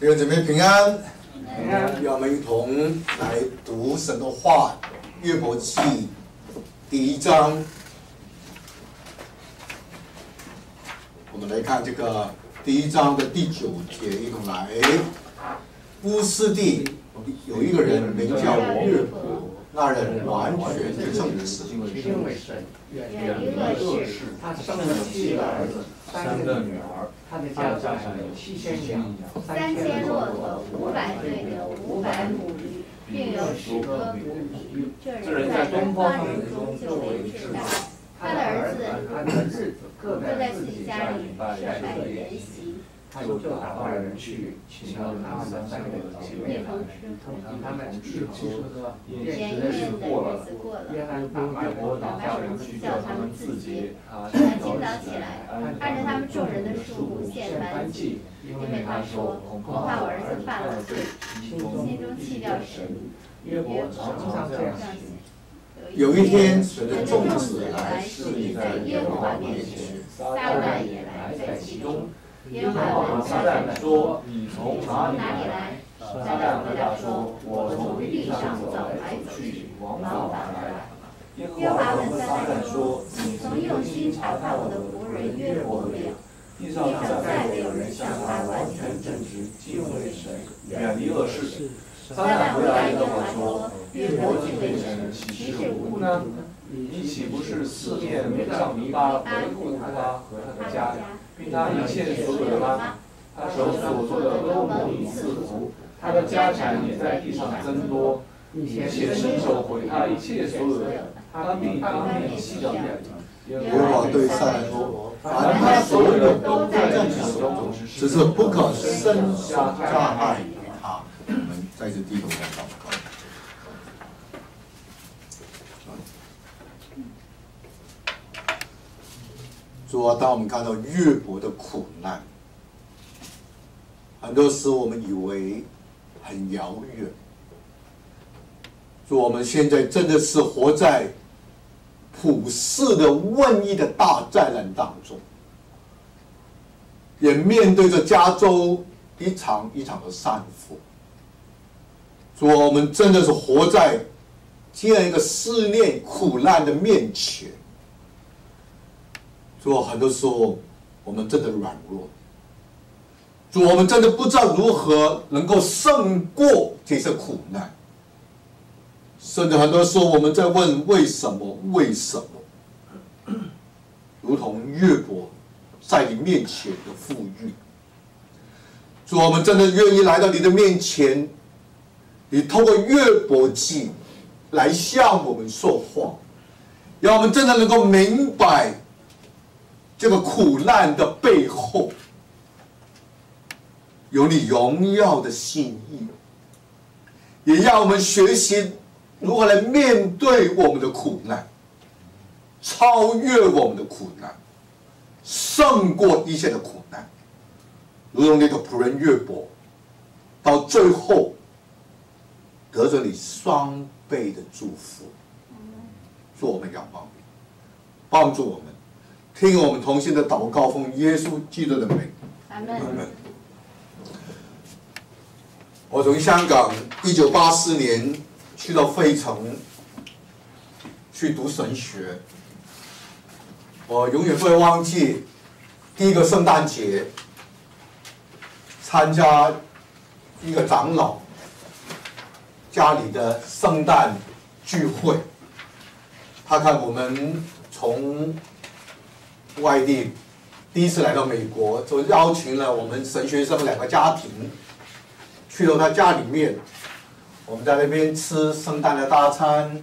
弟兄姊妹平安，平安让我们一同来读神的话，《约伯记》第一章。我们来看这个第一章的第九节，一同来。乌斯地有一个人名叫约伯，那人完全是正直，敬畏神，远离恶事。他生了七个儿子，三个女儿。他的家产有七千羊，三千骆驼，五百对牛，五百母驴，并有十个母驴。这人在东方人中就为至大。他的儿子他的日子各在自己家里设摆筵席，他就打发人去，请了他们的三个面同吃喝。他们吃喝，筵宴的日子过了，约翰打发我打发人去叫他们自己。啊，他今早起来，按着他们众人的数献燔祭，因为他说恐怕我儿子犯了罪，心中弃掉神。约伯常常这样想。有一天，随着众子来侍立在耶和华面前，撒旦也来在其中。耶和华问撒旦说：“你从哪里来？”撒旦回答说：“我从地上走来走去，往哪来？”耶和华问撒旦说：“你曾用心查看我的仆人约伯没有？地上再没有人像他完全正直，敬畏神，远离恶事。”撒旦回答耶和华说：“约伯敬畏神，岂是无辜呢？你岂不是四面围上篱笆维护他和他的家，他一切所有的吗？他手所做的都蒙你赐福，他的家产也在地上增多，且伸手毁他一切所有的，他必当面弃掉你。耶和华对撒旦说：“凡他所有的都在你手中，只是不可生加害于他。”我们再次低头来祷告。说，当我们看到越伯的苦难，很多时候我们以为很遥远。说，我们现在真的是活在普世的瘟疫的大灾难当中，也面对着加州一场一场的山火。说，我们真的是活在这样一个思念苦难的面前。主，很多时候我们真的软弱，主，我们真的不知道如何能够胜过这些苦难，甚至很多时候我们在问为什么？为什么？如同约伯在你面前的富裕，主，我们真的愿意来到你的面前，你透过约伯记来向我们说话，让我们真的能够明白。这个苦难的背后，有你荣耀的心意，也让我们学习如何来面对我们的苦难，超越我们的苦难，胜过一切的苦难，如同那个仆人约伯，到最后得着你双倍的祝福，做我们仰望你，帮助我们。听我们同心的祷告，奉耶稣基督的名。阿门。我从香港一九八四年去到费城去读神学，我永远不会忘记第一个圣诞节参加一个长老家里的圣诞聚会，他看我们从。外地第一次来到美国，就邀请了我们神学生两个家庭，去到他家里面，我们在那边吃圣诞的大餐，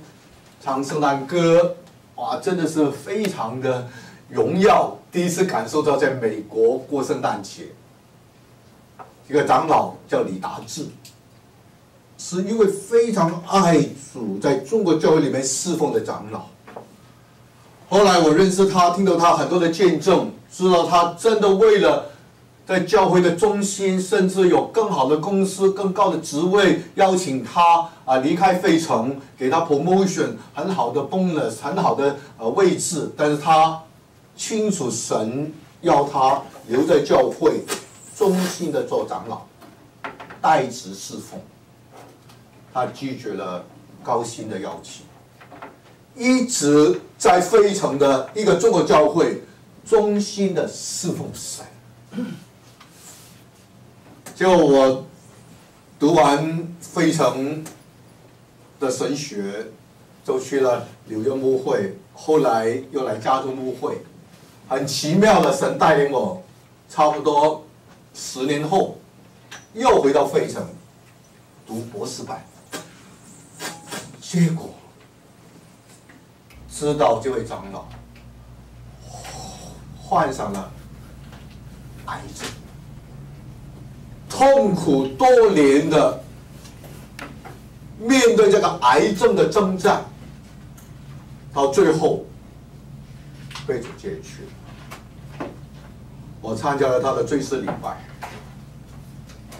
唱圣诞歌，哇，真的是非常的荣耀。第一次感受到在美国过圣诞节。一个长老叫李达志，是一位非常爱主，在中国教会里面侍奉的长老。后来我认识他，听到他很多的见证，知道他真的为了在教会的中心，甚至有更好的公司、更高的职位，邀请他啊离开费城，给他 promotion 很好的 bonus 很好的呃位置，但是他清楚神要他留在教会，忠心的做长老。代职侍奉，他拒绝了高薪的邀请，一直在费城的一个中国教会忠心的侍奉神。就我读完费城的神学，就去了纽约牧会，后来又来加州牧会，很奇妙的神带领我，差不多十年后又回到费城读博士班，结果知道这位长老患上了癌症。痛苦多年的面对这个癌症的征战，到最后被主接去。我参加了他的追思礼拜，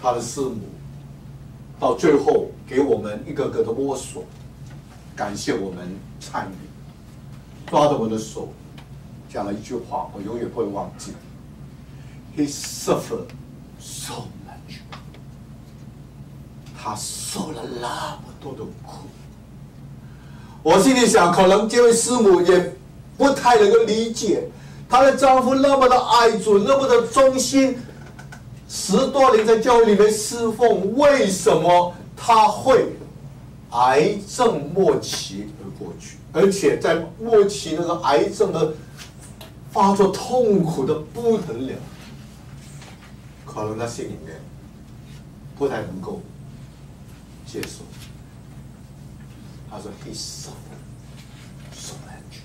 他的师母到最后给我们一个个的摸索，感谢我们参与，抓着我的手讲了一句话，我永远不会忘记。He suffered so. much 他受了那么多的苦，我心里想，可能这位师母也不太能够理解，她的丈夫那么的爱主，那么的忠心，十多年在教会里面侍奉，为什么他会癌症末期而？且在末期那个癌症的发作痛苦的不得了，可能他心里面不太能够。接受，他说：“He suffered so much。”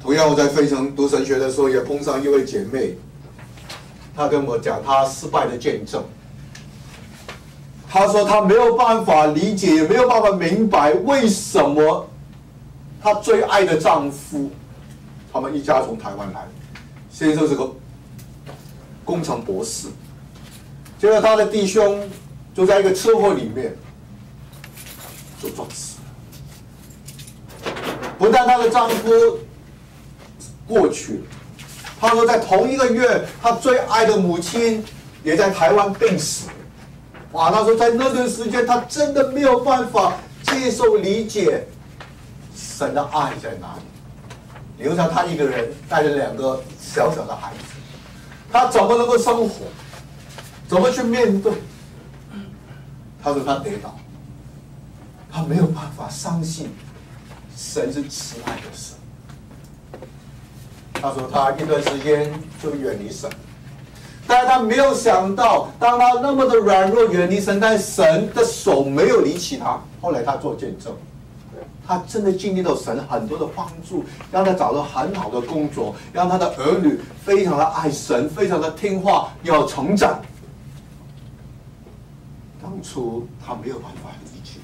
同样，我在费城读神学的时候，也碰上一位姐妹，她跟我讲她失败的见证。她说她没有办法理解，也没有办法明白为什么她最爱的丈夫，他们一家从台湾来，先生是个工程博士。结果他的弟兄就在一个车祸里面就撞死了。不但她的丈夫过去了，她说在同一个月，她最爱的母亲也在台湾病死。哇，他说在那段时间，他真的没有办法接受理解神的爱在哪里，留下他一个人带着两个小小的孩子，他怎么能够生活？怎么去面对？他说他跌倒，他没有办法相信神是慈爱的神。他说他一段时间就远离神，但是他没有想到，当他那么的软弱远离神，但神的手没有离弃他。后来他做见证，他真的经历到神很多的帮助，让他找到很好的工作，让他的儿女非常的爱神，非常的听话，要成长。当初他没有办法理解，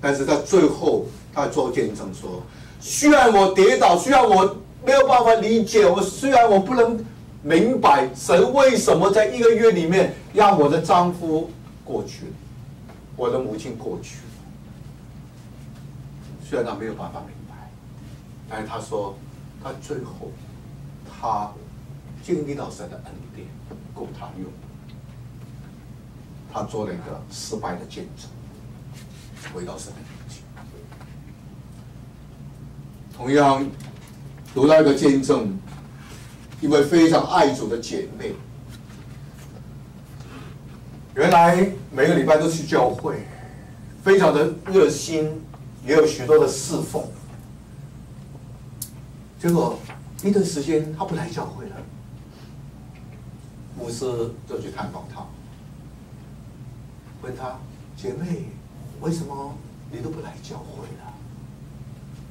但是在最后他做见证说：虽然我跌倒，虽然我没有办法理解，我虽然我不能明白神为什么在一个月里面让我的丈夫过去，我的母亲过去，虽然他没有办法明白，但是他说他最后他经历到神的恩典够他用。他做了一个失败的见证，回到神的面前。同样，读到一个见证，一位非常爱主的姐妹，原来每个礼拜都去教会，非常的热心，也有许多的侍奉。结果一段时间，她不来教会了，牧师就去探访她。问他姐妹，为什么你都不来教会了？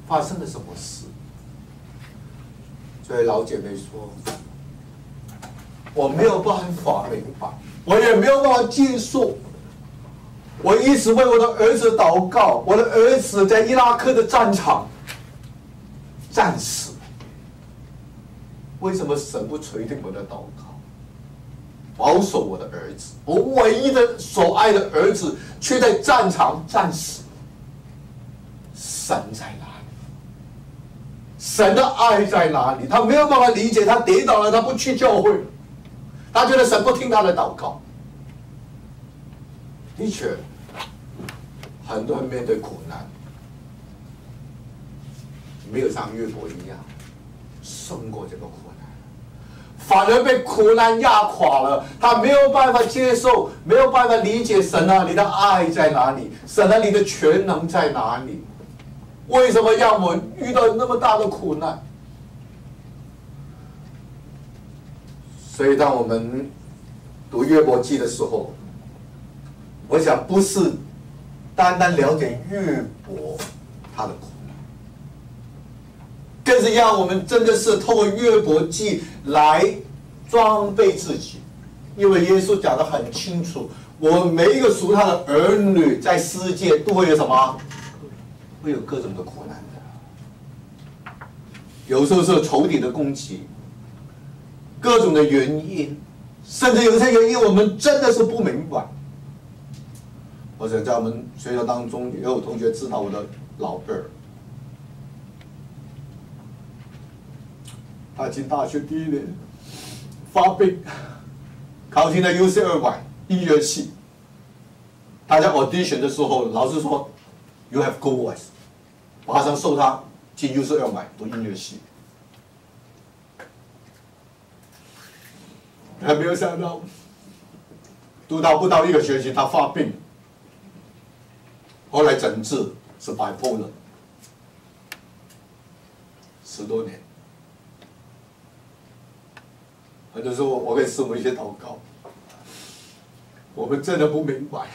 发生了什么事？这位老姐妹说：“我没有办法明白，我也没有办法接受。我一直为我的儿子祷告，我的儿子在伊拉克的战场战死，为什么神不垂听我的祷告？”保守我的儿子，我唯一的所爱的儿子，却在战场战死。神在哪？神的爱在哪里？他没有办法理解，他跌倒了，他不去教会，他觉得神不听他的祷告。的确，很多人面对苦难，没有像约伯一样胜过这个苦难，反而被苦难压垮了。他没有办法接受，没有办法理解神啊，你的爱在哪里？神啊，你的全能在哪里？为什么让我遇到那么大的苦难？所以，当我们读约伯记的时候，我想不是单单了解约伯他的苦难，更是让我们真的是透过约伯记来装备自己，因为耶稣讲的很清楚，我们每一个属他的儿女在世界都会有什么？会有各种的苦难的，有时候是仇敌的攻击，各种的原因，甚至有些原因我们真的是不明白。或者在我们学校当中也有同学知道我的老二，他进大学第一年发病，考进了 U C 二馆音乐系。大家 audition 的时候，老师说 You have good voice，马上送他进 U C 二百读音乐系。还没有想到，读到不到一个学期，他发病。后来诊治是摆破了，十多年。很多时候我给师母一些祷告，我们真的不明白，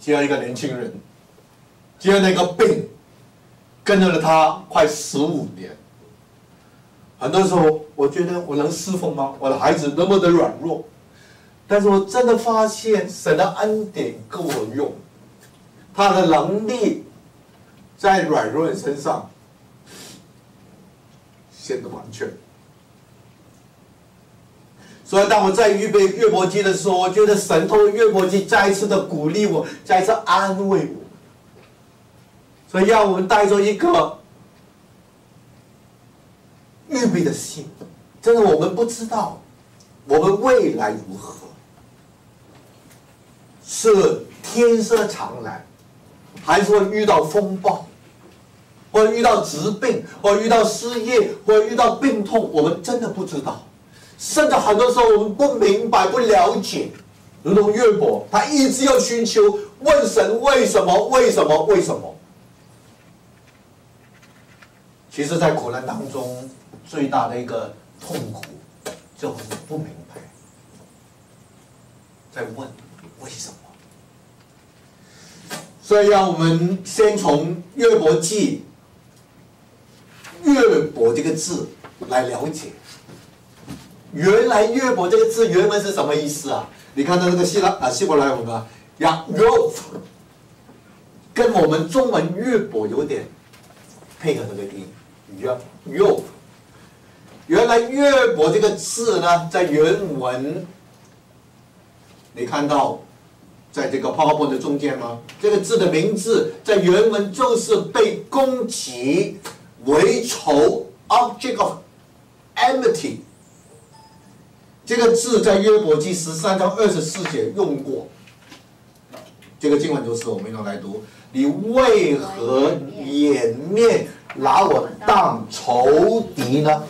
这样一个年轻人，这样的一个病，跟着了他快十五年。很多时候，我觉得我能侍奉吗？我的孩子那么的软弱。但是我真的发现神的恩典够我用，他的能力在软弱人身上显得完全。所以当我在预备月伯记的时候，我觉得神通月伯记再一次的鼓励我，再一次安慰我。所以让我们带着一个预备的心，真的我们不知道我们未来如何。是天色常蓝，还是会遇到风暴，或遇到疾病，或遇到失业，或遇到病痛？我们真的不知道，甚至很多时候我们不明白、不了解。如同约伯，他一直要寻求问神为什么？为什么？为什么？其实，在苦难当中，最大的一个痛苦就是不明白，在问。为什么？所以让我们先从约伯记“约伯”这个字来了解。原来“约伯”这个字原文是什么意思啊？你看到那个希腊啊希伯来文啊，呀 y o 跟我们中文“约伯”有点配合这个音，“y o 原来“约伯”这个字呢，在原文你看到。在这个 PowerPoint 的中间吗？这个字的名字在原文就是被攻击为仇，object of enmity。这个字在约伯记十三章二十四节用过。这个经文就是我们用来读：你为何掩面拿我当仇敌呢？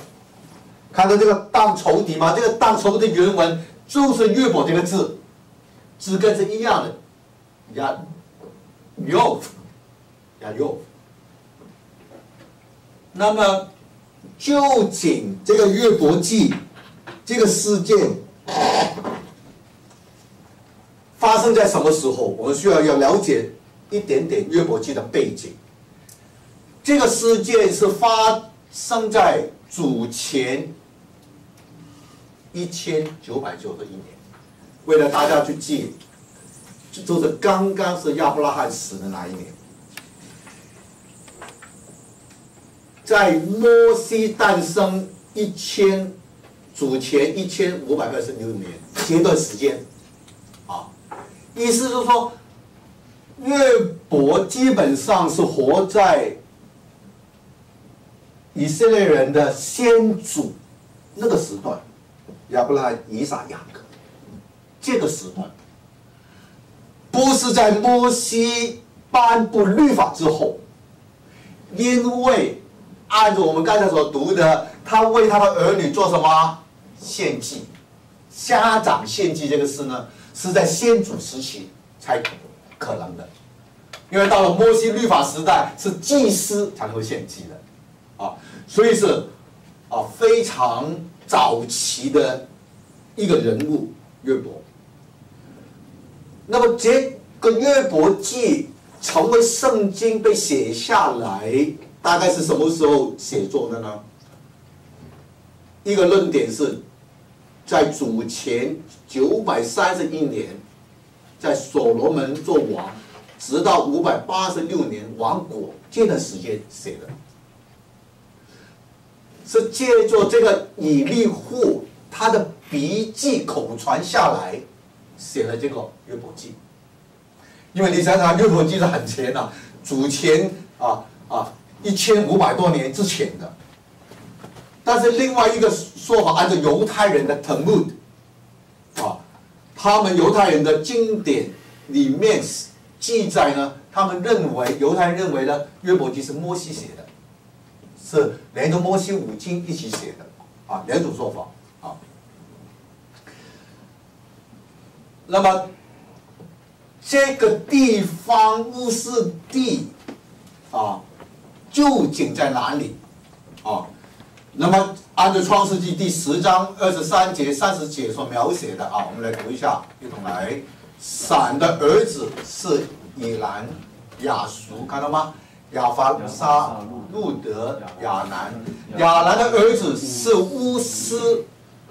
看到这个当仇敌吗？这个当仇的原文就是约伯这个字。字跟是一样的，呀，yo，呀 yo。那么，究竟这个约伯记这个事件发生在什么时候？我们需要要了解一点点约伯记的背景。这个事件是发生在主前一千九百九十一年。为了大家去记，就是刚刚是亚伯拉罕死的那一年，在摩西诞生一千主前一千五百二十六年这段时间，啊，意思是说，约伯基本上是活在以色列人的先祖那个时段，亚伯拉罕、以撒、雅各，这个时段，不是在摩西颁布律法之后，因为按照我们刚才所读的，他为他的儿女做什么？献祭，家长献祭这个事呢，是在先祖时期才可能的，因为到了摩西律法时代，是祭司才能够献祭的，啊，所以是啊非常早期的一个人物约伯。那么这个约伯记成为圣经被写下来，大概是什么时候写作的呢？一个论点是，在主前九百三十一年，在所罗门做王，直到五百八十六年亡国这段时间写的，是借着这个以利户他的笔记口传下来，写了这个约伯记。因为你想想，约伯记是很前的，祖前啊啊一千五百多年之前的。但是另外一个说法，按照犹太人的 Talmud 啊，他们犹太人的经典里面记载呢，他们认为犹太人认为呢，约伯记是摩西写的，是连同摩西五经一起写的啊，两种说法啊。那么这个地方乌斯地啊，究竟在哪里啊？那么，按照《创世纪》第十章二十三节、三十节所描写的啊，我们来读一下，一同来。闪的儿子是以兰、亚熟，看到吗？亚法沙、路德、亚南。亚南的儿子是乌斯，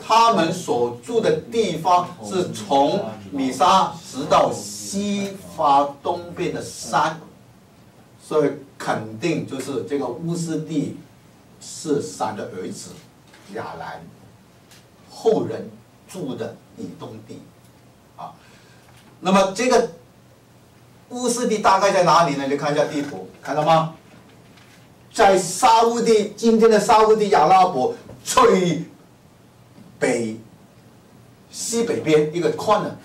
他们所住的地方是从米沙直到西发东边的山，所以肯定就是这个乌斯地。是闪的儿子亚兰后人住的以东地啊，那么这个乌斯地大概在哪里呢？你看一下地图，看到吗？在沙乌地，今天的沙乌地亚拉伯最北西北边一个宽的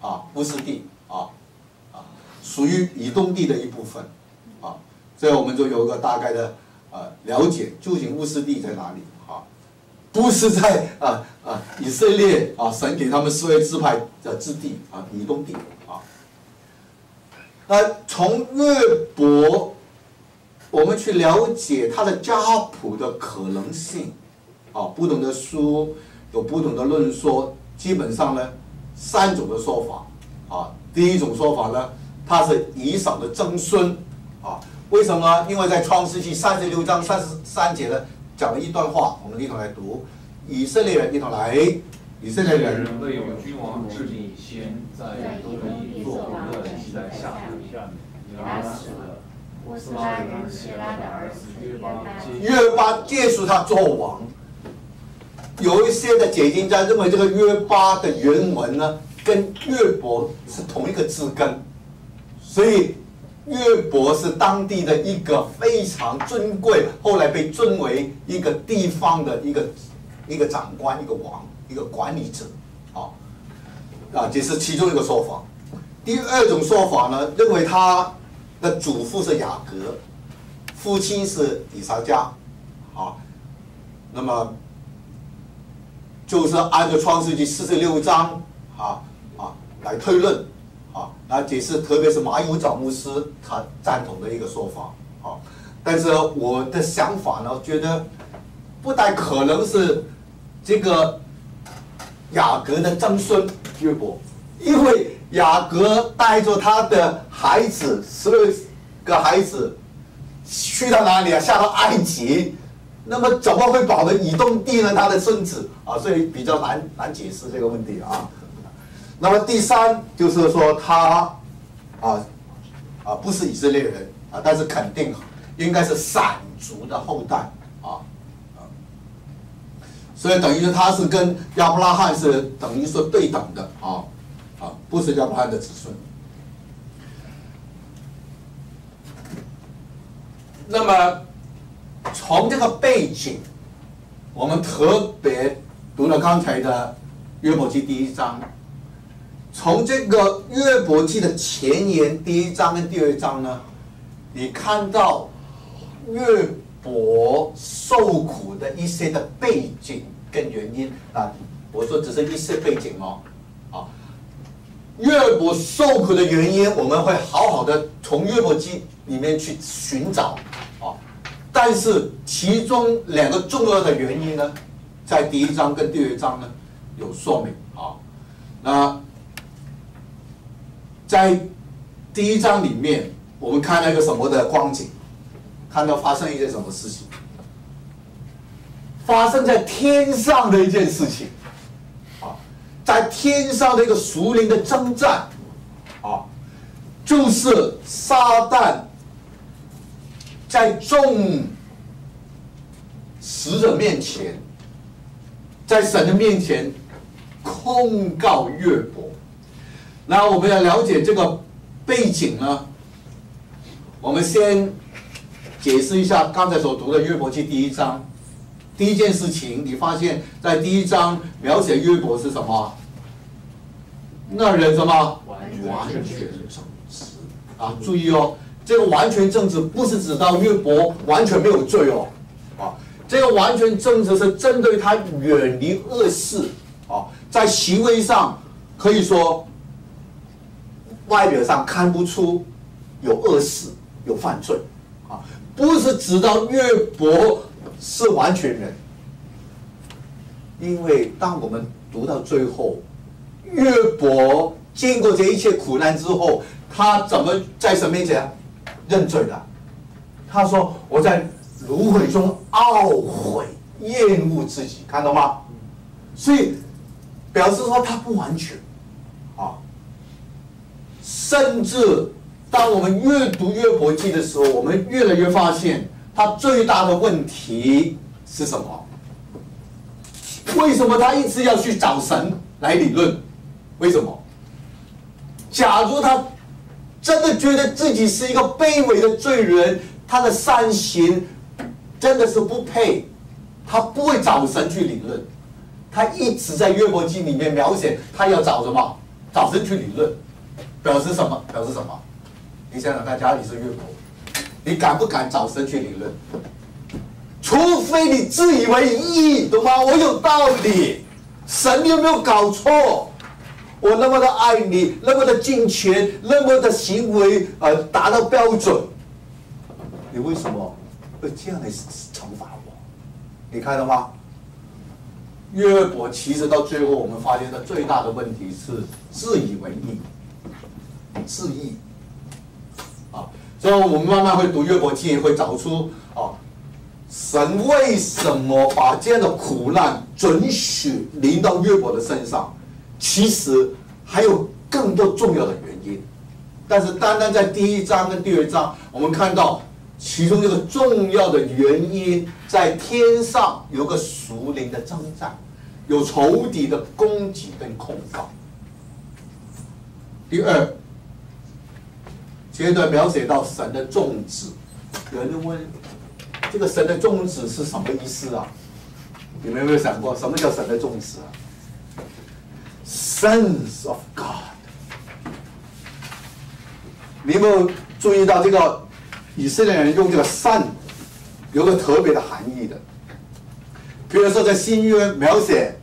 啊，乌斯地啊啊，属于以东地的一部分啊，所以我们就有个大概的。啊，了解究竟乌斯地在哪里？啊，不是在啊啊以色列啊，神给他们四位支派的之地啊，以东地啊。那从约伯，我们去了解他的家谱的可能性啊，不同的书有不同的论说，基本上呢，三种的说法啊。第一种说法呢，他是以扫的曾孙啊。为什么？因为在创世纪三十六章三十三节呢，讲了一段话，我们一同来读。以色列人一同来，以色列人未有君王治理先，在东地做王的记在下面。他死了，斯拉人希拉的儿子约巴约巴接续他做王。有一些的解经家认为，这个约巴的原文呢，跟约伯是同一个字根，所以。约伯是当地的一个非常尊贵，后来被尊为一个地方的一个一个长官、一个王、一个管理者，啊，啊，这是其中一个说法。第二种说法呢，认为他的祖父是雅各，父亲是以撒加，啊，那么就是按照创世纪四十六章啊啊来推论。啊，那这是特别是马友长牧师他赞同的一个说法啊，但是我的想法呢，觉得不太可能是这个雅各的曾孙约伯，因为雅各带着他的孩子十六个孩子去到哪里啊？下到埃及，那么怎么会保存以东地呢？他的孙子啊，所以比较难难解释这个问题啊。那么第三就是说他，啊，啊不是以色列人啊，但是肯定应该是闪族的后代啊，啊，所以等于说他是跟亚伯拉罕是等于说对等的啊，啊不是亚伯拉罕的子孙。那么从这个背景，我们特别读了刚才的约伯记第一章。从这个约伯记的前言第一章跟第二章呢，你看到约伯受苦的一些的背景跟原因啊。我说只是一些背景哦，啊，约伯受苦的原因，我们会好好的从约伯记里面去寻找啊。但是其中两个重要的原因呢，在第一章跟第二章呢有说明啊。那在第一章里面，我们看到一个什么的光景？看到发生一件什么事情？发生在天上的一件事情。啊在天上的一个属灵的征战，啊，就是撒旦在众使者面前，在神的面前控告约伯。那我们要了解这个背景呢，我们先解释一下刚才所读的约伯记第一章。第一件事情，你发现在第一章描写约伯是什么？那人什么？完全正直啊！注意哦，这个完全正直不是指到约伯完全没有罪哦，啊，这个完全正直是针对他远离恶事啊，在行为上可以说外表上看不出有恶事、有犯罪啊，不是指到约伯。是完全人，因为当我们读到最后，约伯经过这一切苦难之后，他怎么在神面前认罪的？他说：“我在芦苇中懊悔、厌恶自己，看到吗？”所以表示说他不完全。甚至当我们越读约伯记的时候，我们越来越发现。他最大的问题是什么？为什么他一直要去找神来理论？为什么？假如他真的觉得自己是一个卑微的罪人，他的善行真的是不配，他不会找神去理论。他一直在约伯记里面描写他要找什么？找神去理论，表示什么？表示什么？你想想看，家里是约伯。你敢不敢找神去理论？除非你自以为义，懂吗？我有道理，神有没有搞错？我那么的爱你，那么的尽全，那么的行为呃达到标准，你为什么会这样来惩罚我？你看到吗？约伯其实到最后，我们发现的最大的问题是自以为义，自义。所以，我们慢慢会读约伯记，会找出啊，神为什么把这样的苦难准许临到约伯的身上？其实还有更多重要的原因。但是，单单在第一章跟第二章，我们看到其中一个重要的原因，在天上有个属灵的征战，有仇敌的攻击跟控告。第二。接着描写到神的宗旨，有人问：这个神的宗旨是什么意思啊？你们有没有想过，什么叫神的宗旨啊？Sons of God，你有没有注意到这个以色列人用这个 “son” 有个特别的含义的？比如说在新约描写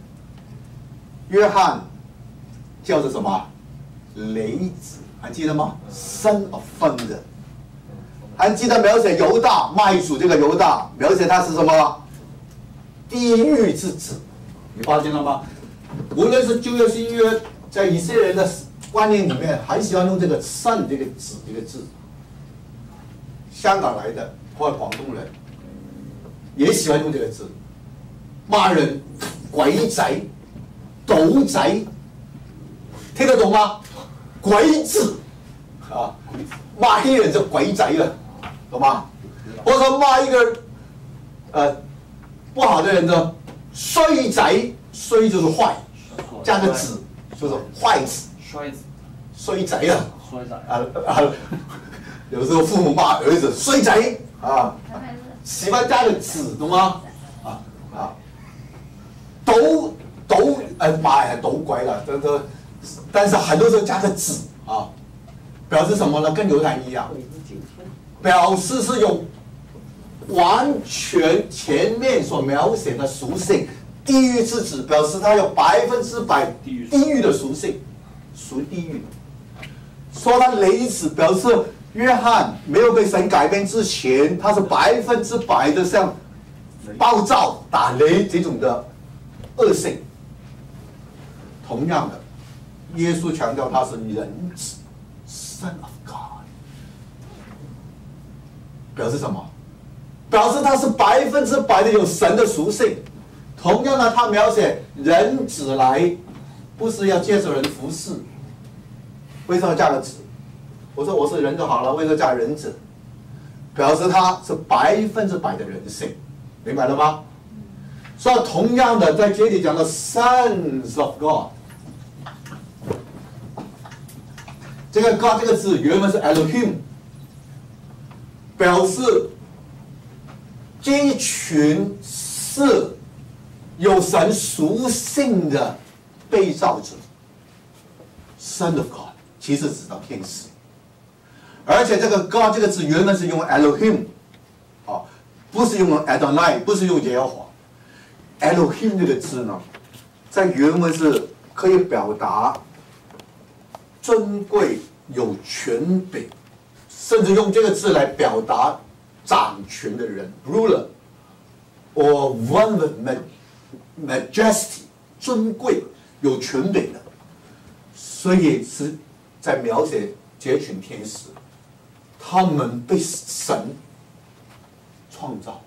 约翰叫做什么雷子。还记得吗？Son of thunder，还记得描写犹大麦主这个犹大，描写他是什么？地狱之子，你发现了吗？无论是旧约新约，在以色列人的观念里面，很喜欢用这个 “son” 这个子这个字。香港来的或者广东人，也喜欢用这个字，骂人、鬼仔、赌仔，听得懂吗？鬼子啊，骂黑人就鬼仔了，懂吗？或者说骂一个呃不好的人呢，衰仔，衰就是坏，加个子就是坏子，衰子，衰仔啊，衰仔。啊啊，有时候父母骂儿子衰仔啊，喜欢加个子，懂吗？啊啊，都都哎妈呀，都乖了，这这，但是很多时候加个子啊，表示什么呢？跟犹太一样，表示是用完全前面所描写的属性，地狱之子表示它有百分之百地狱的属性，属地狱。说他雷子表示约翰没有被神改变之前，他是百分之百的像暴躁、打雷这种的恶性。同样的，耶稣强调他是人子，Son of God，表示什么？表示他是百分之百的有神的属性。同样呢，他描写人子来，不是要接受人服侍。为什么加个子？我说我是人就好了，为什么加人子？表示他是百分之百的人性，明白了吗？所以同样的，在这里讲的 sons of God，这个 God 这个字原文是 Elohim，表示这一群是有神属性的被造者，son of God。其实指的天使，而且这个 God 这个字原文是用 Elohim，啊，不是用 Adonai，不是用耶和华。Elohim 这个字呢，在原文是可以表达尊贵、有权柄，甚至用这个字来表达掌权的人 （ruler），or one with majesty，尊贵、有权柄的，所以是。在描写这群天使，他们被神创造，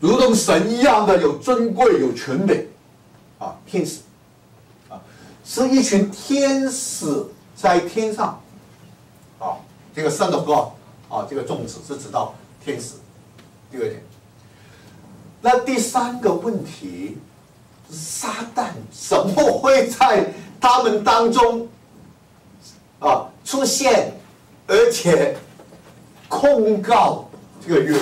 如同神一样的有尊贵、有权柄，啊，天使，啊，是一群天使在天上，啊，这个 Son of God，啊，这个粽子是指到天使。第二点，那第三个问题，撒旦怎么会在他们当中？啊，出现，而且控告这个约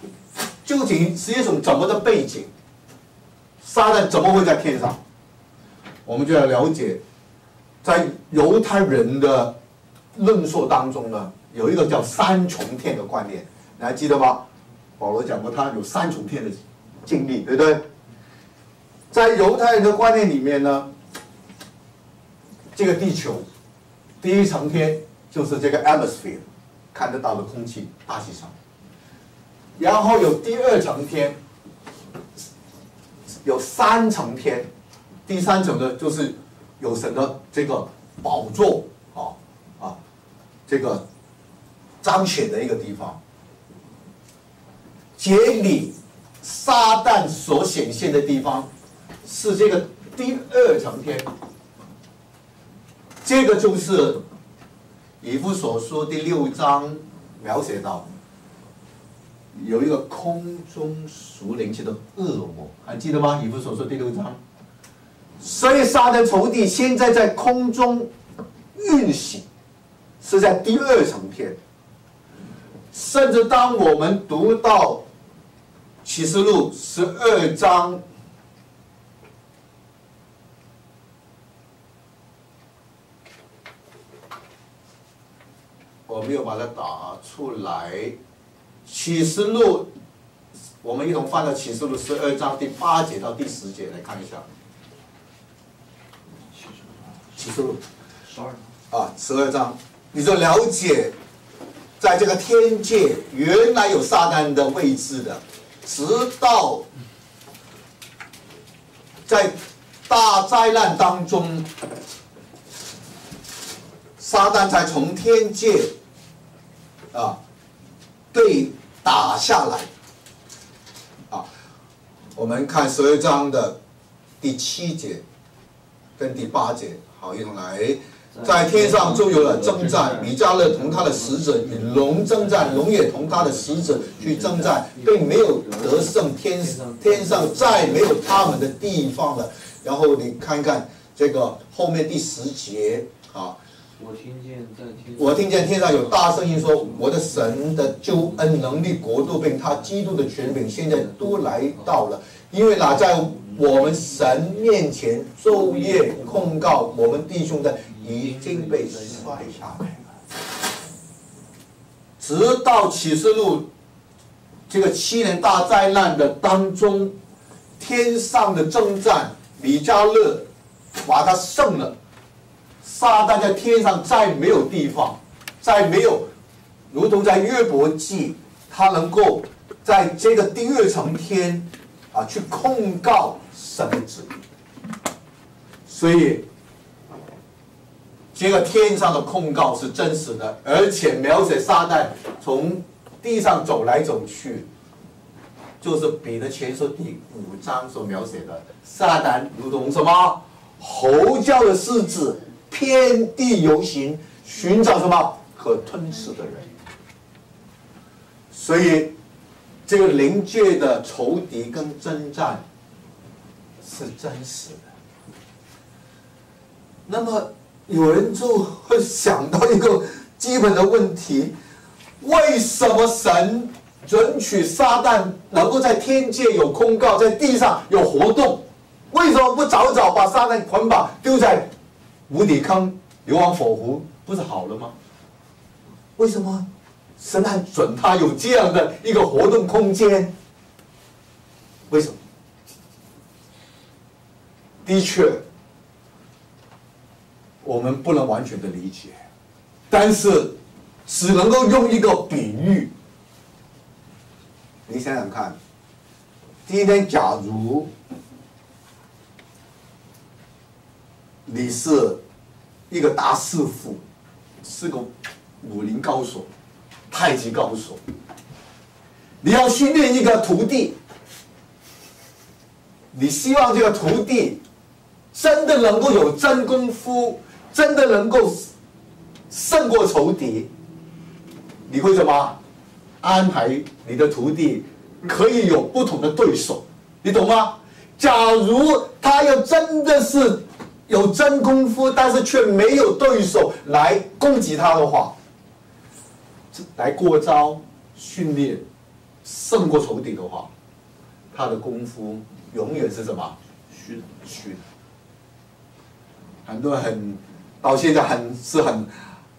伯，究竟是一种怎么的背景？撒旦怎么会在天上？我们就要了解，在犹太人的论述当中呢，有一个叫三重天的观念，你还记得吗？保罗讲过，他有三重天的经历，对不对？在犹太人的观念里面呢？这个地球，第一层天就是这个 atmosphere，看得到的空气大气层。然后有第二层天，有三层天，第三层呢就是有神的这个宝座啊啊，这个彰显的一个地方。杰里撒旦所显现的地方是这个第二层天。这个就是以弗所说第六章描写到有一个空中属灵气的恶魔，还记得吗？以弗所说第六章，所以撒旦仇敌现在在空中运行，是在第二层天，甚至当我们读到启示录十二章。我没有把它打出来。启示录，我们一同翻到启示录十二章第八节到第十节来看一下。启示录，十二啊，十二章，你就了解，在这个天界原来有撒旦的位置的，直到在大灾难当中，撒旦才从天界。啊，被打下来。啊，我们看十二章的第七节跟第八节，好，一同来，在天上就有了征战，米迦勒同他的使者与龙征战，龙也同他的使者去征战，并没有得胜，天天上再没有他们的地方了。然后你看看这个后面第十节，啊。我听见在天，我听见天上有大声音说：“我的神的救恩能力、国度并他基督的权柄，现在都来到了。因为那在我们神面前昼夜控告我们弟兄的，已经被摔下来。直到启示录这个七年大灾难的当中，天上的征战，米迦勒把他胜了。”撒旦在天上再没有地方，再没有，如同在约伯记，他能够在这个第二层天啊去控告神的旨意，所以这个天上的控告是真实的，而且描写撒旦从地上走来走去，就是彼得前书第五章所描写的撒旦如同什么吼叫的狮子。遍地游行，寻找什么可吞噬的人。所以，这个灵界的仇敌跟征战是真实的。那么，有人就会想到一个基本的问题：为什么神准许撒旦能够在天界有控告，在地上有活动？为什么不早早把撒旦捆绑丢在？无底坑流亡火湖不是好了吗？为什么神还准他有这样的一个活动空间？为什么？的确，我们不能完全的理解，但是只能够用一个比喻。你想想看，今天假如。你是一个大师傅，是个武林高手、太极高手。你要训练一个徒弟，你希望这个徒弟真的能够有真功夫，真的能够胜过仇敌。你会怎么安排你的徒弟可以有不同的对手？你懂吗？假如他要真的是。有真功夫，但是却没有对手来攻击他的话，来过招训练胜过仇敌的话，他的功夫永远是什么虚虚的。很多人很到现在很是很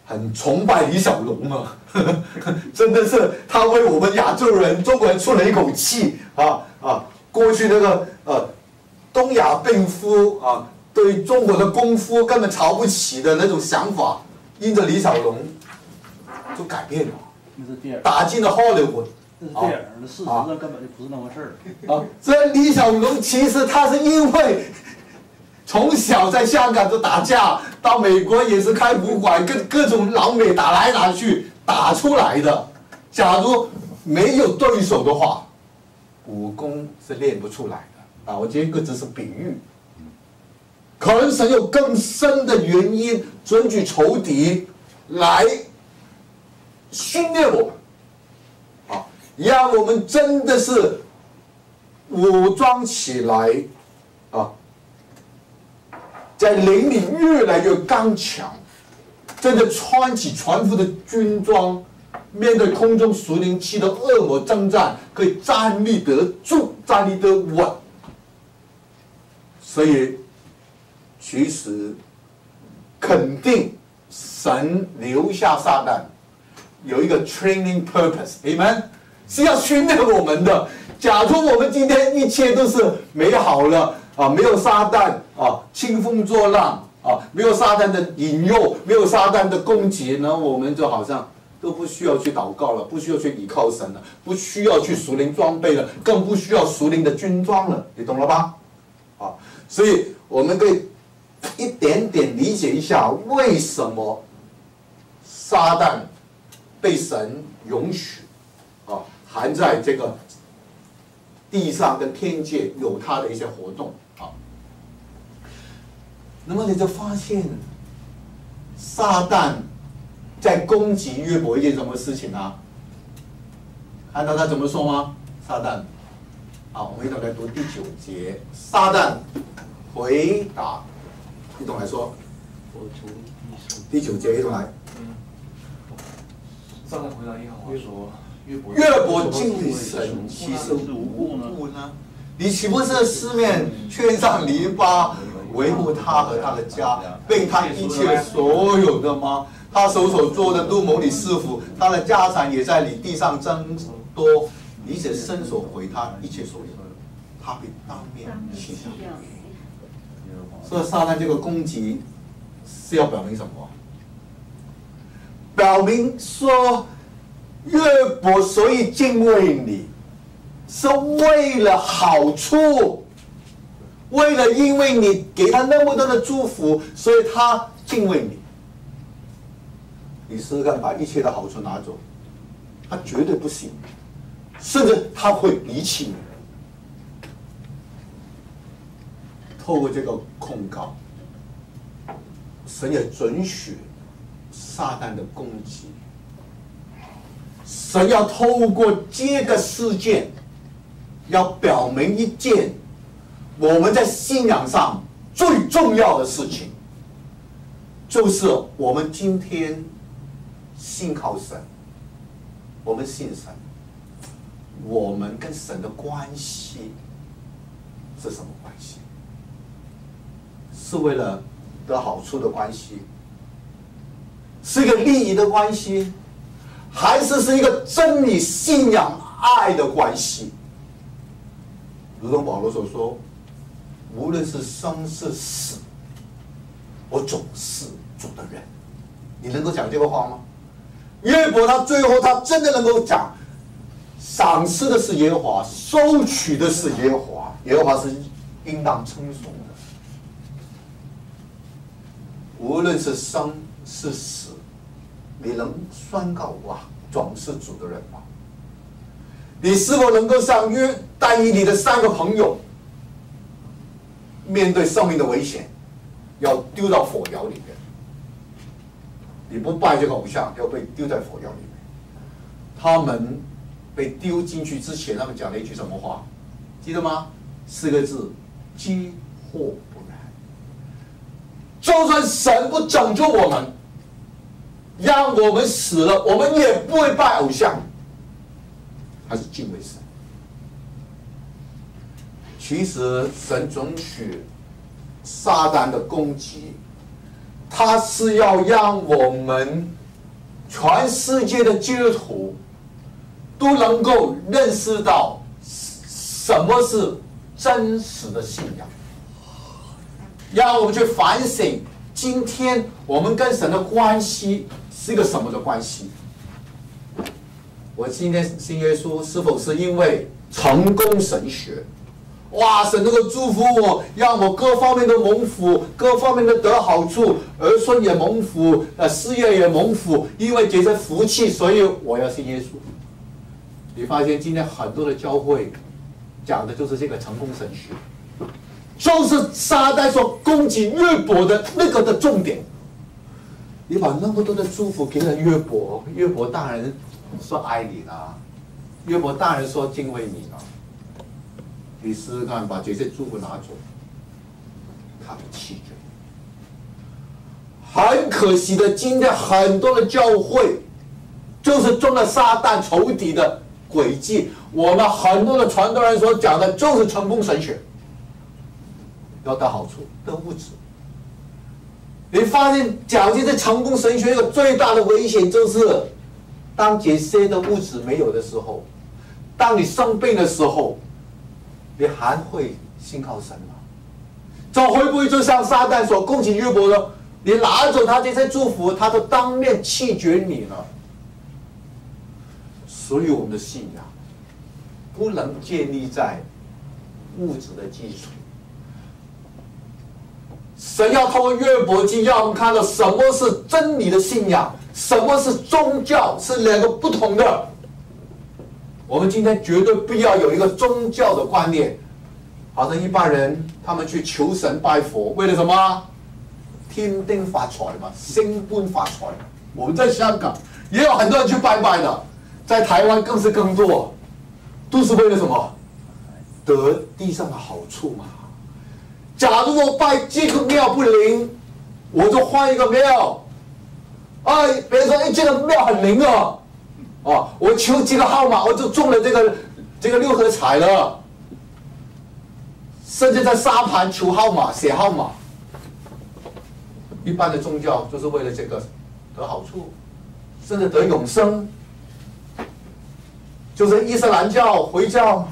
很崇拜李小龙啊，真的是他为我们亚洲人、中国人出了一口气啊啊！过去那个呃东亚病夫啊。对中国的功夫根本瞧不起的那种想法，因着李小龙就改变了，打进了 Hollywood。那是电影，那事实上根本就不是那回事儿。啊，这李小龙其实他是因为从小在香港就打架，到美国也是开武馆，跟各种老美打来打去打出来的。假如没有对手的话，武功是练不出来的。啊，我这个只是比喻。可能神有更深的原因，准许仇敌来训练我。们，啊，让我们真的是武装起来，啊，在灵里越来越刚强，真的穿起全副的军装，面对空中属灵期的恶魔征战，可以站立得住，站立得稳，所以。其实，肯定神留下撒旦有一个 training purpose，你们是要训练我们的。假如我们今天一切都是美好了啊，没有撒旦啊，兴风作浪啊，没有撒旦的引诱，没有撒旦的攻击，那我们就好像都不需要去祷告了，不需要去倚靠神了，不需要去熟灵装备了，更不需要熟灵的军装了，你懂了吧？啊，所以我们可以。一点点理解一下，为什么撒旦被神允许啊，还在这个地上跟天界有他的一些活动啊？那么你就发现，撒旦在攻击约伯一件什么事情啊？看到他怎么说吗？撒旦，啊，我们一同来读第九节。撒旦回答。一同来说，我从第九节一同来。撒旦回答耶和华说：“约伯敬畏神，其实无故呢？你岂不是四面圈上篱笆，维护他和他的家，并他一切所有的吗？他手所做的都蒙你赐福，他的家产也在你地上增多，你且伸手回他一切所有，他必当面弃掉。所以撒旦这个攻击是要表明什么？表明说，约伯所以敬畏你，是为了好处，为了因为你给他那么多的祝福，所以他敬畏你。你试试看，把一切的好处拿走，他绝对不行，甚至他会离弃你。透过这个控告，神也准许撒旦的攻击。神要透过这个事件，要表明一件我们在信仰上最重要的事情，就是我们今天。信靠神，我们信神，我们跟神的关系是什么关系？是为了得好处的关系，是一个利益的关系，还是是一个真理、信仰、爱的关系？如同保罗所说，无论是生是死，我总是主的人。你能够讲这个话吗？约伯他最后他真的能够讲，赏赐的是耶和华，收取的是耶和华，耶和华是应当称颂的。无论是生是死，你能宣告哇，总是主的人吗？你是否能够像约但以你的三个朋友，面对生命的危险，要丢到火窑里面？你不拜这个偶像，要被丢在火窑里面。他们被丢进去之前，他们讲了一句什么话？记得吗？四个字：积祸不难。就算神不拯救我们，让我们死了，我们也不会拜偶像，还是敬畏神。其实神准许撒旦的攻击。他是要让我们全世界的基督徒都能够认识到什么是真实的信仰，让我们去反省今天我们跟神的关系是一个什么的关系。我今天信耶稣是否是因为成功神学？哇！神能够祝福我，让我各方面都蒙福，各方面都得好处，儿孙也蒙福，呃，事业也蒙福。因为这些福气，所以我要信耶稣。你发现今天很多的教会讲的就是这个成功神学，就是撒旦所攻击约伯的那个的重点。你把那么多的祝福给了约伯，约伯大人说爱你了，约伯大人说敬畏你了。你试试看，把这些祝福拿走，他的气绝。很可惜的，今天很多的教会就是中了撒旦仇敌的诡计。我们很多的传道人所讲的就是成功神学，要得好处，得物质。你发现讲这些成功神学一个最大的危险就是，当这些的物质没有的时候，当你生病的时候。你还会信靠神吗？这会不会就像撒旦所攻击约伯的？你拿走他这些祝福，他都当面弃绝你了。所以我们的信仰不能建立在物质的基础。神要通过约伯记，让我们看到什么是真理的信仰，什么是宗教，是两个不同的。我们今天绝对不要有一个宗教的观念，好像一般人他们去求神拜佛，为了什么？天丁发财嘛，升官发财。我们在香港也有很多人去拜拜的，在台湾更是更多，都是为了什么？得地上的好处嘛。假如我拜这个庙不灵，我就换一个庙，哎，别人说哎，这个庙很灵哦，哦，我求几个号码，我就中了这个这个六合彩了。甚至在沙盘求号码、写号码。一般的宗教就是为了这个得好处，甚至得永生。就是伊斯兰教、回教，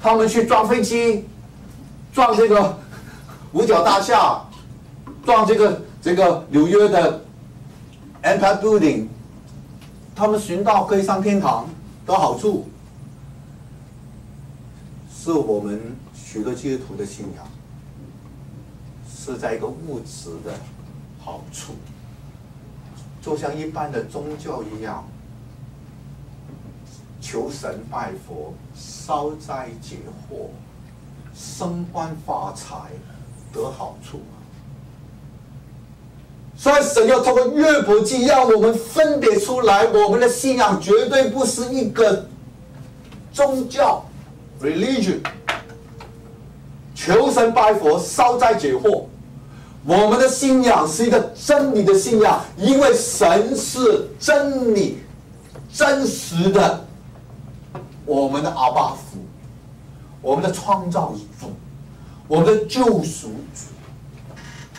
他们去撞飞机，撞这个五角大厦，撞这个这个纽约的 Empire Building，他们寻到可以上天堂的好处，是我们许多基督徒的信仰，是在一个物质的好处，就像一般的宗教一样。求神拜佛、消灾解惑、升官发财、得好处所以神要通过约伯记，让我们分别出来，我们的信仰绝对不是一个宗教 （religion）。求神拜佛、消灾解惑，我们的信仰是一个真理的信仰，因为神是真理、真实的。我们的阿爸父，我们的创造主，我的救赎主，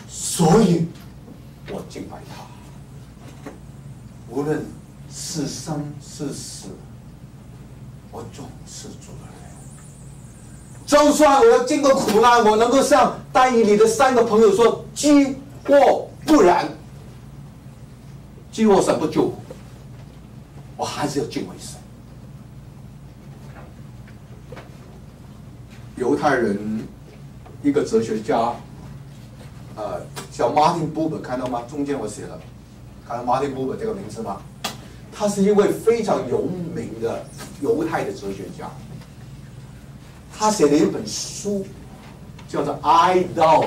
所以我敬拜他。无论是生是死，我总是主的人。就算我要经过苦难，我能够像大义里的三个朋友说：“饥或不然，饥或神不救我，我还是要敬畏神。”犹太人一个哲学家，呃，叫 Martin Buber，看到吗？中间我写了，看到 Martin Buber 这个名字吗？他是一位非常有名的犹太的哲学家，他写了一本书，叫做《I Thou》，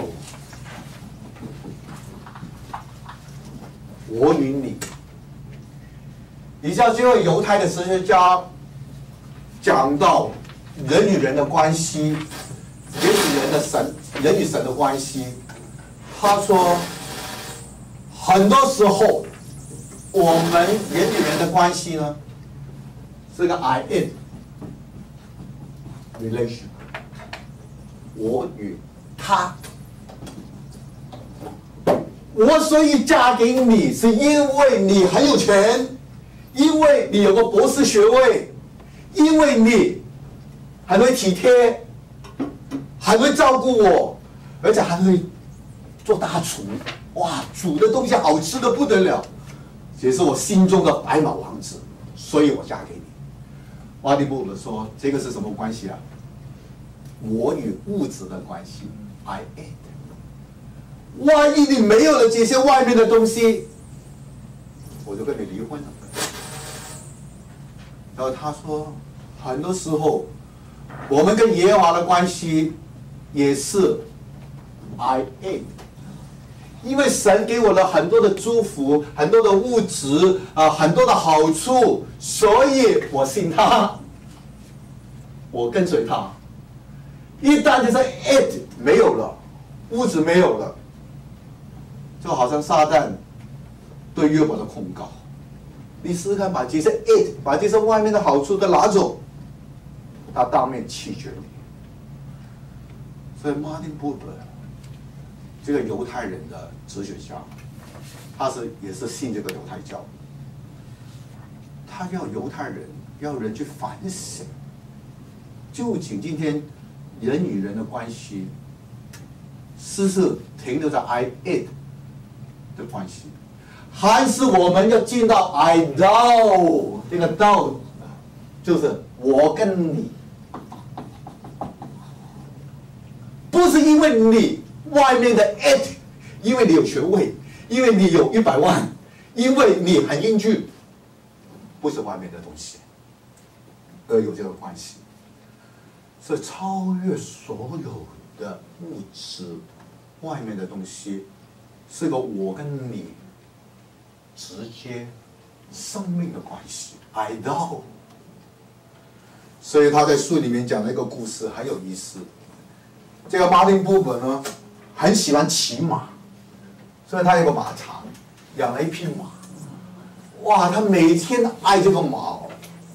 我与你。你知道这位犹太的哲学家讲到。人与人的关系，人的神，人与神的关系。他说，很多时候，我们人与人的关系呢，是个 I in relation，我与他。我所以嫁给你，是因为你很有钱，因为你有个博士学位，因为你。很会体贴，还会照顾我，而且还会做大厨，哇，煮的东西好吃的不得了，也是我心中的白马王子，所以我嫁给你。瓦迪布说：“这个是什么关系啊？我与物质的关系，I add。万一你没有了这些外面的东西，我就跟你离婚了。”然后他说：“很多时候。”我们跟耶和华的关系也是 I am，因为神给我了很多的祝福，很多的物质啊，很多的好处，所以我信他，我跟随他。一旦就是 it 没有了，物质没有了，就好像撒旦对约伯的控告，你试试看，把这些 it，把这些外面的好处都拿走。他当面拒绝你，所以 Martin Buber 这个犹太人的哲学家，他是也是信这个犹太教，他要犹太人要人去反省，究竟今天人与人的关系，是不是停留在 I it 的关系，还是我们要进到 I thou 这个 thou，就是我跟你。不是因为你外面的 it，因为你有学位，因为你有一百万，因为你很英俊，不是外面的东西，而有这个关系，是超越所有的物质，外面的东西，是个我跟你直接生命的关系。I know，所以他在书里面讲了一个故事，很有意思。这个马丁布本呢，很喜欢骑马，所以他有个马场，养了一匹马。哇，他每天爱这个马哦，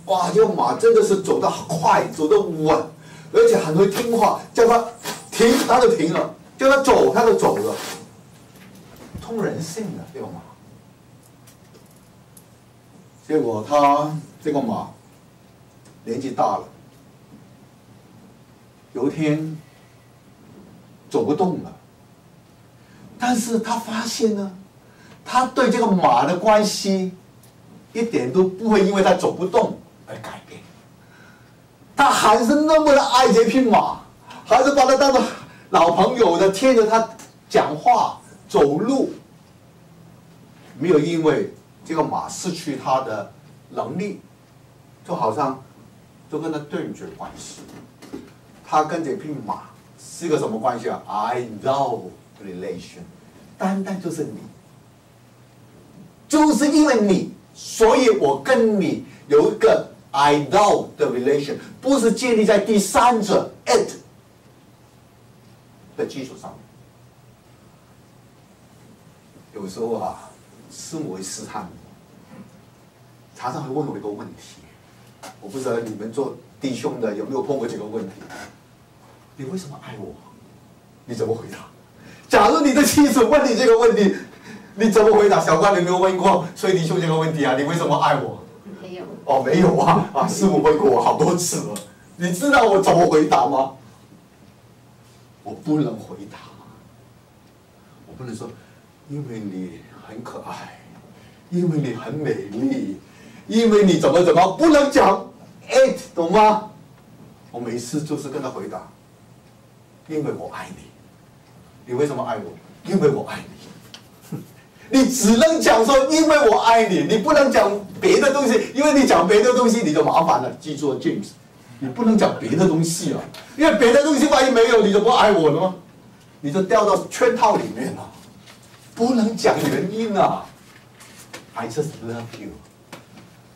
哇，这个马真的是走得快，走得稳，而且很会听话，叫他停他就停了，叫他走他就走了，通人性的这个马。结果他这个马年纪大了，有一天走不动了，但是他发现呢，他对这个马的关系一点都不会因为他走不动而改变，他还是那么的爱这匹马，还是把它当做老朋友的牵着它讲话走路，没有因为。这个马失去它的能力，就好像就跟他断绝关系。他跟这匹马是个什么关系啊？I know relation，单单就是你，就是因为你，所以我跟你有一个 I know 的 relation，不是建立在第三者 it 的基础上。有时候啊。师母会试探我，常常会问我一个问题，我不知道你们做弟兄的有没有碰过这个问题？你为什么爱我？你怎么回答？假如你的妻子问你这个问题，你怎么回答？小关，你没有问过崔弟兄这个问题啊？你为什么爱我？没有。哦，没有啊！啊，师傅问过我好多次了。你知道我怎么回答吗？我不能回答，我不能说，因为你。很可爱，因为你很美丽，因为你怎么怎么不能讲，it 懂吗？我每次就是跟他回答，因为我爱你，你为什么爱我？因为我爱你，你只能讲说因为我爱你，你不能讲别的东西，因为你讲别的东西你就麻烦了。记住，James，你不能讲别的东西啊，因为别的东西万一没有，你就不爱我了吗？你就掉到圈套里面了。不能讲原因啊！I just love you.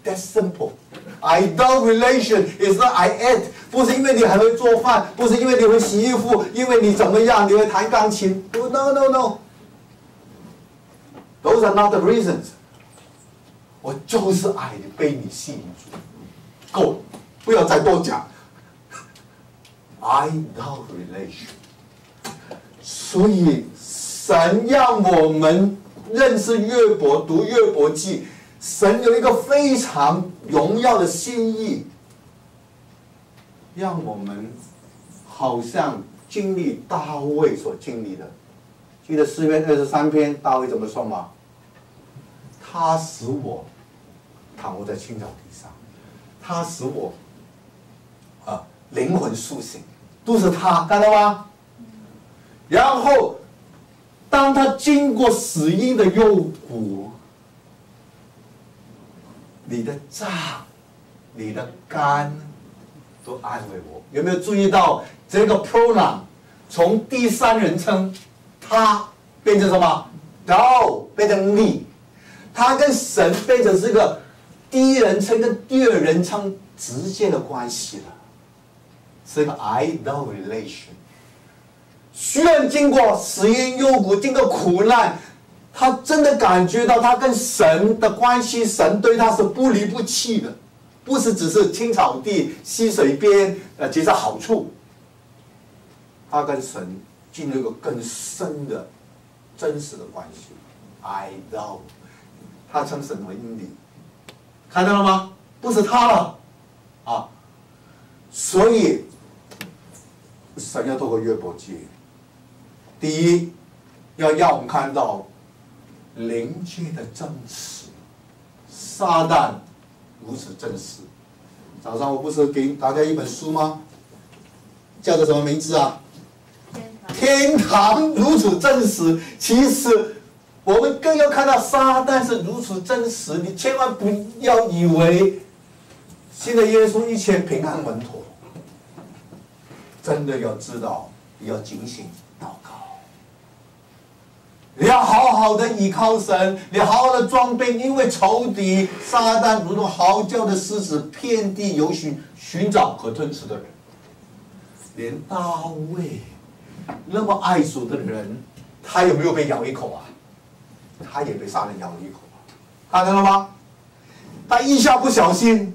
That's simple. I love relation is not I eat. 不是因为你还会做饭，不是因为你会洗衣服，因为你怎么样，你会弹钢琴。No no no. Those are not the reasons. 我就是爱你，被你吸引住，够了，不要再多讲。I love relation. 所以。神让我们认识约伯，读约伯记。 神有一个非常荣耀的心意，让我们好像经历大卫所经历的。记得诗篇二十三篇，大卫怎么说吗？他使我躺卧在青草地上，他使我啊灵魂苏醒，都是他，看到吗？然后。当他经过死荫的幽谷，你的脏、你的肝都安慰我。有没有注意到这个 pronoun 从第三人称他变成什么 do 变成你，他跟神变成是一个第一人称跟第二人称直接的关系了，是一个 I thou relation。虽然经过死荫幽谷，经过苦难，他真的感觉到他跟神的关系，神对他是不离不弃的，不是只是青草地、溪水边，呃，其实好处。他跟神进入一个更深的、真实的关系。I know，他称神为你，看到了吗？不是他了，啊，所以神要透过约伯记。第一，要让我们看到灵界的真实，撒旦如此真实。早上我不是给大家一本书吗？叫做什么名字啊？天堂如此真实。其实我们更要看到撒旦是如此真实。你千万不要以为信了耶稣一切平安稳妥，真的要知道，要警醒祷告。你要好的依靠神，你好好的装备，因为仇敌撒旦如同嚎叫的狮子，遍地游寻，寻找和吞吃的人。连大卫那么爱主的人，他有没有被咬一口啊？他也被杀人咬了一口！看到了吗？他一下不小心，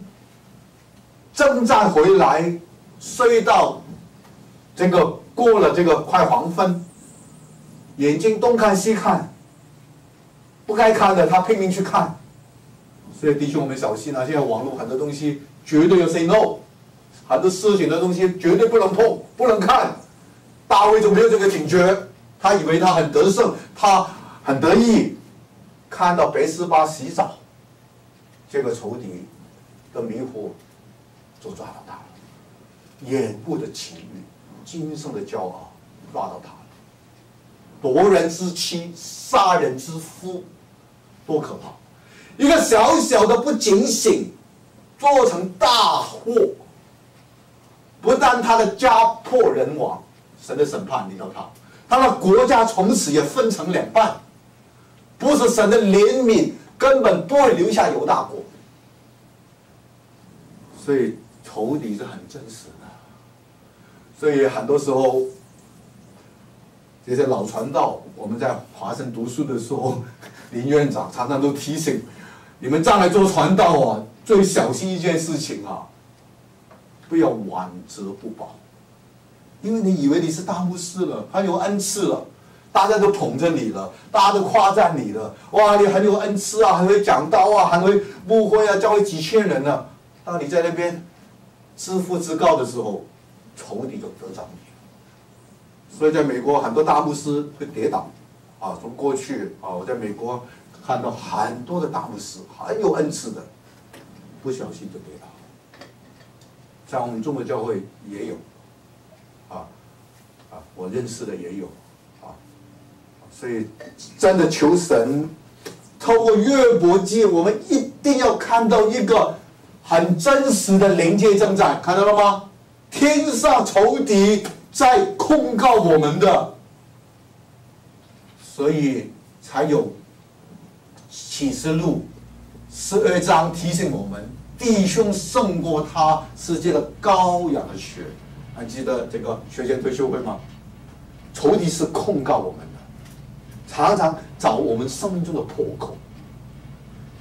征战回来，睡到这个过了这个快黄昏，眼睛东看西看，不该看的他拼命去看。所以弟兄们小心啊！现在网络很多东西绝对要 say no，很多事情的东西绝对不能碰、不能看。大卫就没有这个警觉，他以为他很得胜，他很得意，看到白斯巴洗澡，这个仇敌的迷惑就抓到他了，眼部的情欲、今生的骄傲抓到他了，夺人之妻、杀人之夫，多可怕！一个小小的不警醒，做成大祸，不但他的家破人亡。神的审判临到他，他的国家从此也分成两半。不是神的怜悯，根本不会留下犹大国。所以仇敌是很真实的。所以很多时候，这些老传道，我们在华盛读书的时候，林院长常常都提醒你们将来做传道啊，最小心一件事情啊，不要晚则不保。因为你以为你是大牧师了，很有恩赐了，大家都捧着你了，大家都夸赞你了，哇，你很有恩赐啊，很会讲道啊，很会牧会啊，教会几千人呢。当你在那边自负自高的时候，仇敌就得着你。所以在美国，很多大牧师会跌倒，啊，从过去啊，我在美国看到很多的大牧师很有恩赐的，不小心就跌倒。在我们中国教会也有。啊，啊我认识的也有，啊，所以真的求神，透过约伯记，我们一定要看到一个很真实的临界征战，看到了吗？天上仇敌在控告我们的，所以才有启示录十二章提醒我们，弟兄胜过他是这个羔羊的血。还记得这个学前退休会吗？仇敌是控告我们的，常常找我们生命中的破口，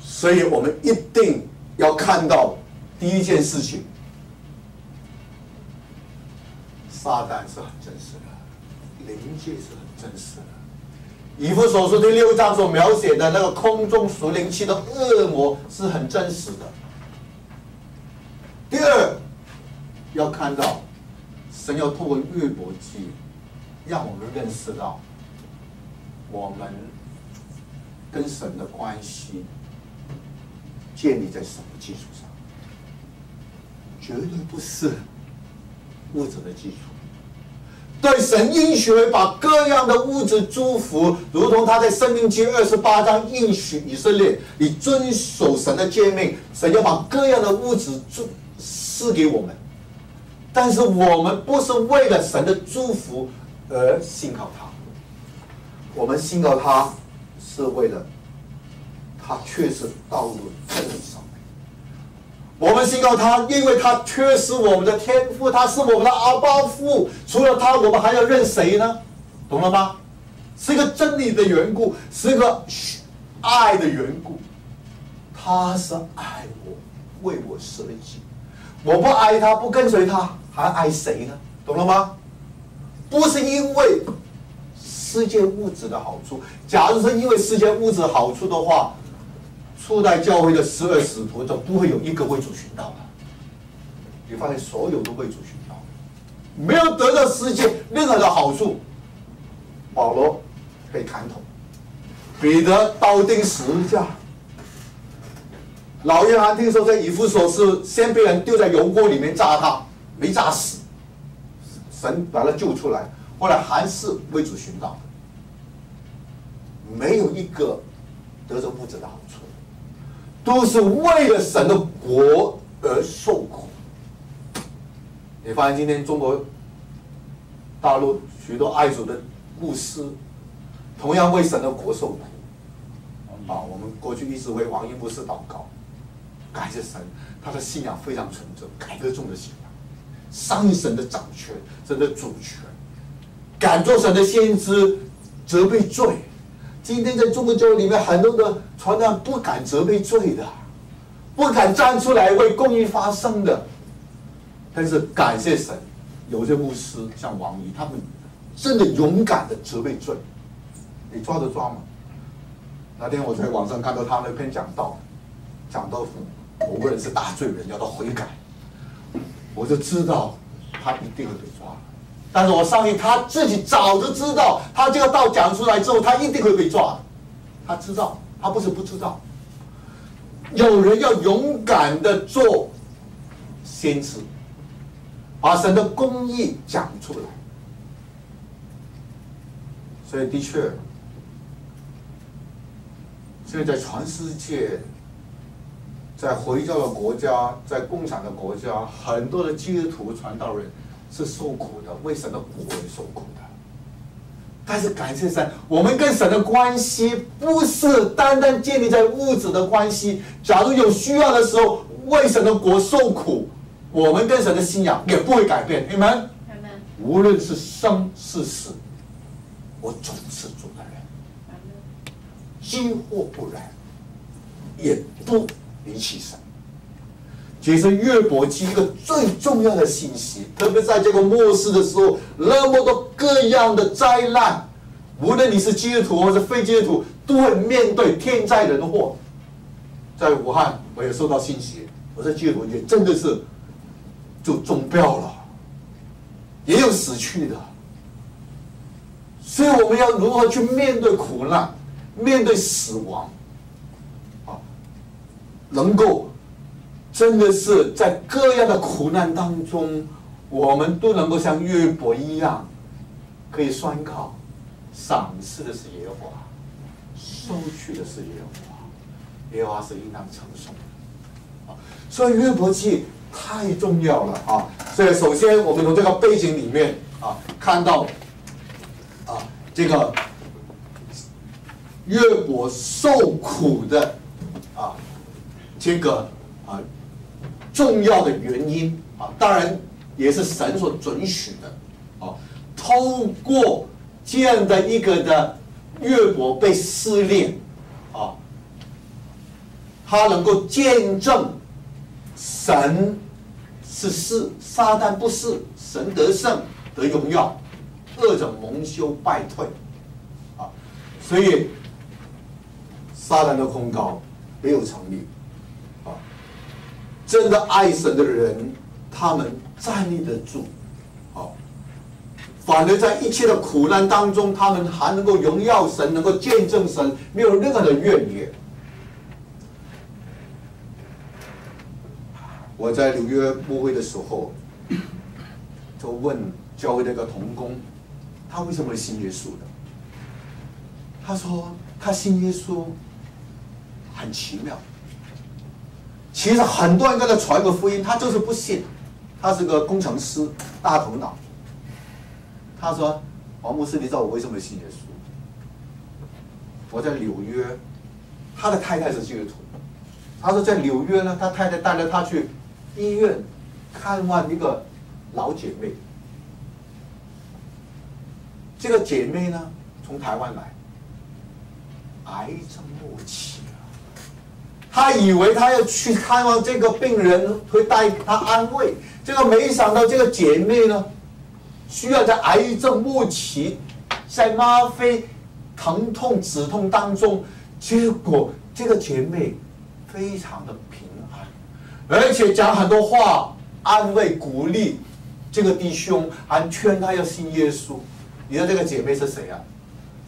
所以我们一定要看到第一件事情：撒旦是很真实的，灵界是很真实的。以弗所书第六章所描写的那个空中属灵气的恶魔是很真实的。第二，要看到神要透过约伯记。让我们认识到，我们跟神的关系建立在什么基础上？绝对不是物质的基础。对神应许会把各样的物质祝福，如同他在《生命记》二十八章应许以色列，你遵守神的诫命，神要把各样的物质祝赐给我们。但是我们不是为了神的祝福。而信靠他，我们信靠他是为了他确实道路正上。我们信靠他，因为他确实我们的天赋，他是我们的阿爸父。除了他，我们还要认谁呢？懂了吗？是一个真理的缘故，是一个爱的缘故。他是爱我，为我舍己。我不爱他，不跟随他，还爱谁呢？懂了吗？不是因为世界物质的好处。假如是因为世界物质好处的话，初代教会的十二使徒就不会有一个为主寻道的。你发现所有都为主寻道，没有得到世界任何的好处。保罗被砍头，彼得刀钉十字架，老约翰听说在以弗所是先被人丢在油锅里面炸他，没炸死。神把他救出来，后来还是为主寻道，没有一个得着物质的好，都是为了神的国而受苦。你发现今天中国大陆许多爱主的牧师，同样为神的国受苦。啊，我们过去一直为王一牧师祷告，感谢神，他的信仰非常纯正，改革中的信仰。上神的掌权，神的主权，敢做神的先知，责备罪。今天在中国教会里面，很多的传道不敢责备罪的，不敢站出来为公益发声的。但是感谢神，有些牧师像王怡，他们真的勇敢的责备罪，你抓得抓吗？那天我在网上看到他那篇讲道，讲到某个人是大罪人，要他悔改，我就知道他一定会被抓。但是我相信他自己早就知道，他这个道讲出来之后，他一定会被抓。他知道，他不是不知道。有人要勇敢的做先知，把神的公义讲出来。所以的确，现在全世界，在回教的国家，在共产的国家，很多的基督徒传道人。是受苦的，为神的国受苦的。但是感谢神，我们跟神的关系不是单单建立在物质的关系。假如有需要的时候，为神的国受苦，我们跟神的信仰也不会改变。你们，无论是生是死，我总是主的人。几乎不然，也不离弃神。其实约伯记一个最重要的信息，特别在这个末世的时候，那么多各样的灾难，无论你是基督徒或者非基督徒，都会面对天灾人祸。在武汉，我也收到信息，我在基督徒也真的是就中标了，也有死去的。所以我们要如何去面对苦难，面对死亡，啊，能够。真的是在各样的苦难当中，我们都能够像约伯一样，可以宣告：赏赐的是耶和华，收取的是耶和华，耶和华是应当承受的。啊，所以约伯记太重要了啊！所以首先我们从这个背景里面啊，看到啊，这个约伯受苦的啊，这个啊。重要的原因啊，当然也是神所准许的啊。透过这样的一个的约伯被试炼啊，他能够见证神是是，撒旦不是，神得胜得荣耀，恶者蒙羞败退啊。所以撒旦的控告没有成立。真的爱神的人，他们站立得住，好。反而在一切的苦难当中，他们还能够荣耀神，能够见证神，没有任何的怨言。我在纽约牧会的时候，就问教会那个童工，他为什么信耶稣的？他说他信耶稣很奇妙。其实很多人跟他传个福音，他就是不信。他是个工程师，大头脑。他说：“王牧师，你知道我为什么信耶稣？我在纽约，他的太太是基督徒。他说在纽约呢，他太太带着他去医院看望一个老姐妹。这个姐妹呢，从台湾来，癌症末期。”他以为他要去看望这个病人，会带他安慰。这个没想到，这个姐妹呢，需要在癌症末期，在吗啡、疼痛、止痛当中，结果这个姐妹非常的平安，而且讲很多话安慰、鼓励这个弟兄，还劝他要信耶稣。你的这个姐妹是谁啊？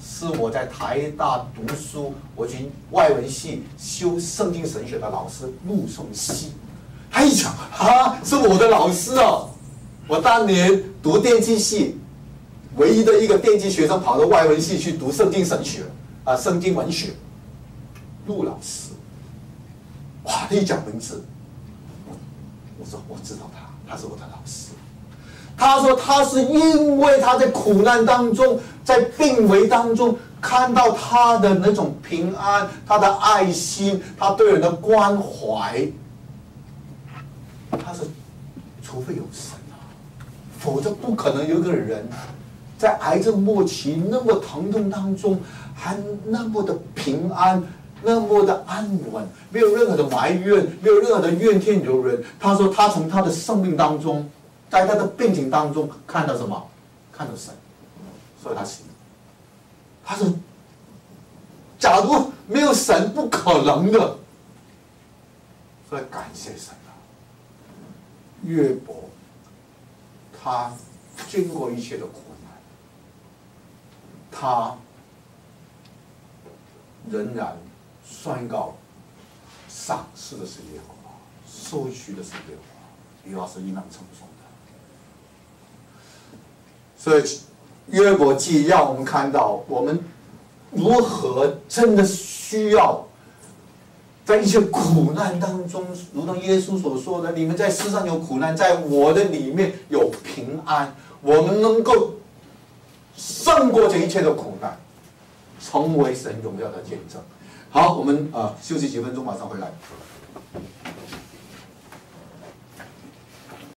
是我在台大读书，我去外文系修圣经神学的老师陆颂熙，他一讲啊，是我的老师哦。我当年读电机系，唯一的一个电机学生跑到外文系去读圣经神学啊，圣经文学，陆老师，哇，他一讲文字，我说我知道他，他是我的老师。他说他是因为他在苦难当中。在病危当中，看到他的那种平安，他的爱心，他对人的关怀，他说，除非有神啊，否则不可能有个人，在癌症末期那么疼痛当中，还那么的平安，那么的安稳，没有任何的埋怨，没有任何的怨天尤人。他说他从他的生命当中，在他的病情当中看到什么？看到神，所以他信。他说，假如没有神，不可能的。所以感谢神啊！约伯，他经过一切的苦难，他仍然宣告：赏赐的是耶和华，收取的是耶和华，耶和华是应当称颂的。所以约伯记让我们看到，我们如何真的需要。在一些苦难当中，如同耶稣所说的：“你们在世上有苦难，在我的里面有平安。”我们能够胜过这一切的苦难，成为神荣耀的见证。好，我们啊休息几分钟，马上回来。